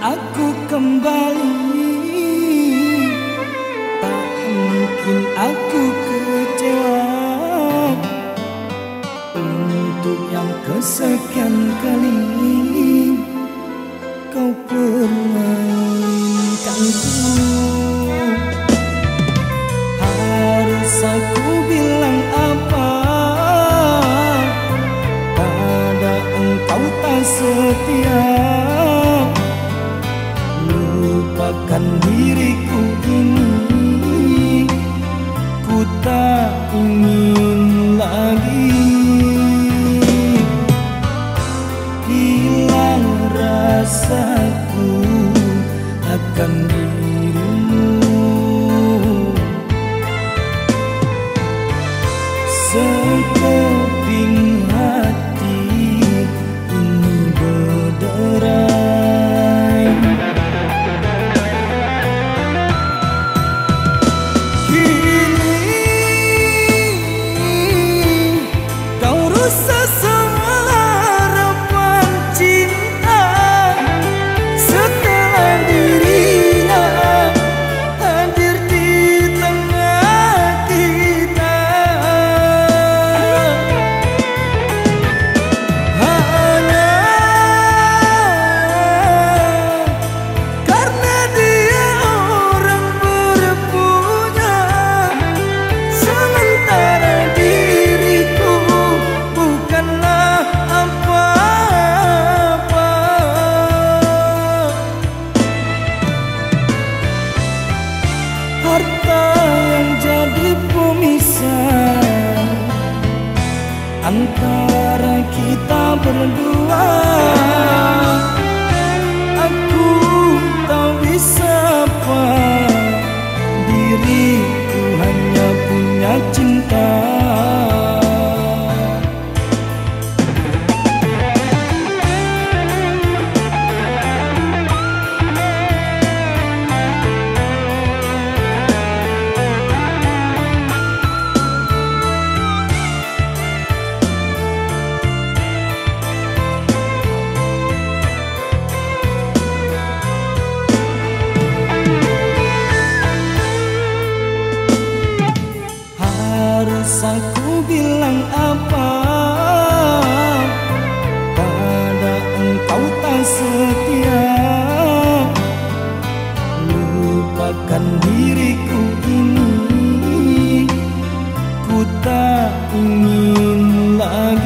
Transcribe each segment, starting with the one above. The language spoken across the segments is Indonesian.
aku kembali. Tak mungkin aku kecewa. Untuk yang kesekian kali. Hallelujah. nhìn lại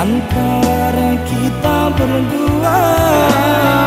antara kita berdua.